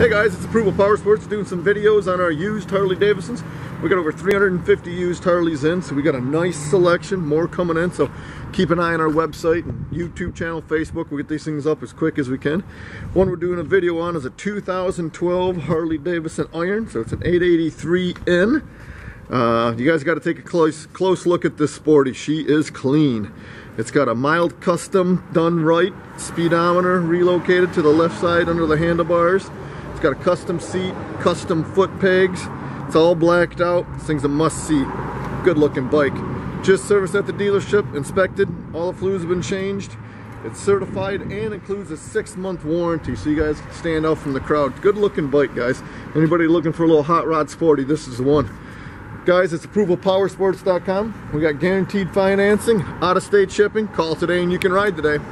Hey guys, it's Approval Power Sports doing some videos on our used Harley Davidsons. We got over 350 used Harleys in, so we got a nice selection, more coming in. So keep an eye on our website and YouTube channel, Facebook. We'll get these things up as quick as we can. One we're doing a video on is a 2012 Harley Davidson Iron, so it's an 883N. Uh, you guys got to take a close close look at this sporty. She is clean. It's got a mild custom done right, speedometer relocated to the left side under the handlebars. It's got a custom seat, custom foot pegs. It's all blacked out. This thing's a must-see. Good looking bike. Just serviced at the dealership, inspected. All the fluids have been changed. It's certified and includes a six month warranty so you guys can stand out from the crowd. Good looking bike guys. Anybody looking for a little hot rod sporty, this is the one. Guys, it's approvalpowersports.com. We got guaranteed financing, out of state shipping. Call today and you can ride today.